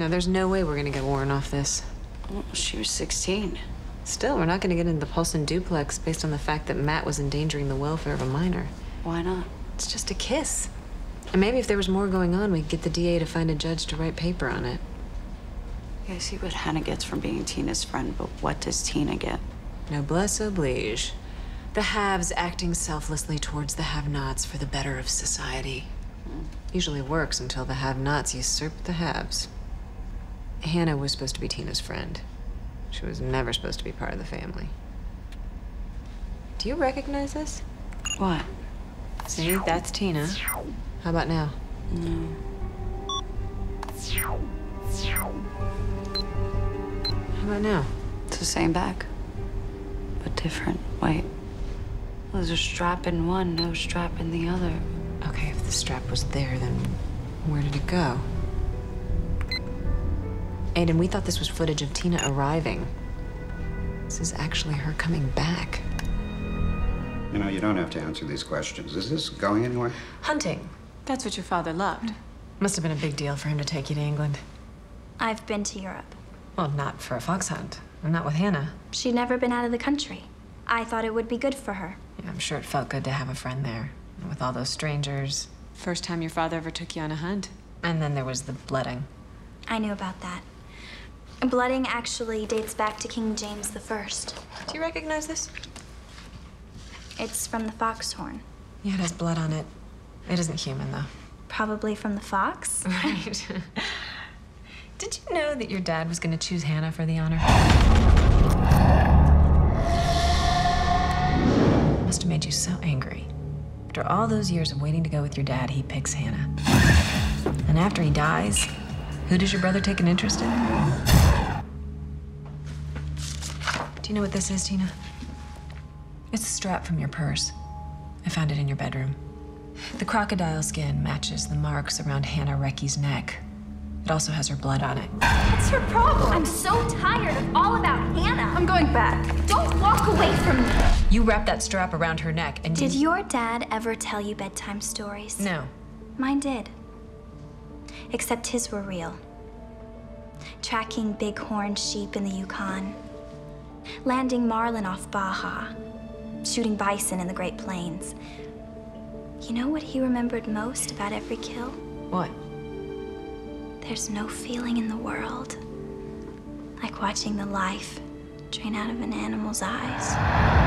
No, there's no way we're gonna get Warren off this. Well, she was 16. Still, we're not gonna get into the Paulson duplex based on the fact that Matt was endangering the welfare of a minor. Why not? It's just a kiss. And maybe if there was more going on, we'd get the DA to find a judge to write paper on it. Yeah, I see what Hannah gets from being Tina's friend, but what does Tina get? Noblesse oblige. The haves acting selflessly towards the have-nots for the better of society. Hmm. Usually works until the have-nots usurp the haves. Hannah was supposed to be Tina's friend. She was never supposed to be part of the family. Do you recognize this? What? See, that's Tina. How about now? No. How about now? It's the same bag, but different. Wait. Well, there's a strap in one, no strap in the other. Okay, if the strap was there, then where did it go? Aiden, we thought this was footage of Tina arriving. This is actually her coming back. You know, you don't have to answer these questions. Is this going anywhere? Hunting. That's what your father loved. Must have been a big deal for him to take you to England. I've been to Europe. Well, not for a fox hunt. Not with Hannah. She'd never been out of the country. I thought it would be good for her. Yeah, I'm sure it felt good to have a friend there. With all those strangers. First time your father ever took you on a hunt. And then there was the blooding. I knew about that. Blooding actually dates back to King James I. Do you recognize this? It's from the foxhorn. Yeah, it has blood on it. It isn't human, though. Probably from the fox. Right. Did you know that your dad was going to choose Hannah for the honor? Must have made you so angry. After all those years of waiting to go with your dad, he picks Hannah. And after he dies, who does your brother take an interest in? Do you know what this is, Tina? It's a strap from your purse. I found it in your bedroom. The crocodile skin matches the marks around Hannah Recky's neck. It also has her blood on it. What's her problem? I'm so tired of all about Hannah. I'm going back. Don't walk away from me. You wrapped that strap around her neck and Did you... your dad ever tell you bedtime stories? No. Mine did. Except his were real. Tracking bighorn sheep in the Yukon. Landing marlin off Baja. Shooting bison in the Great Plains. You know what he remembered most about every kill? What? There's no feeling in the world like watching the life drain out of an animal's eyes.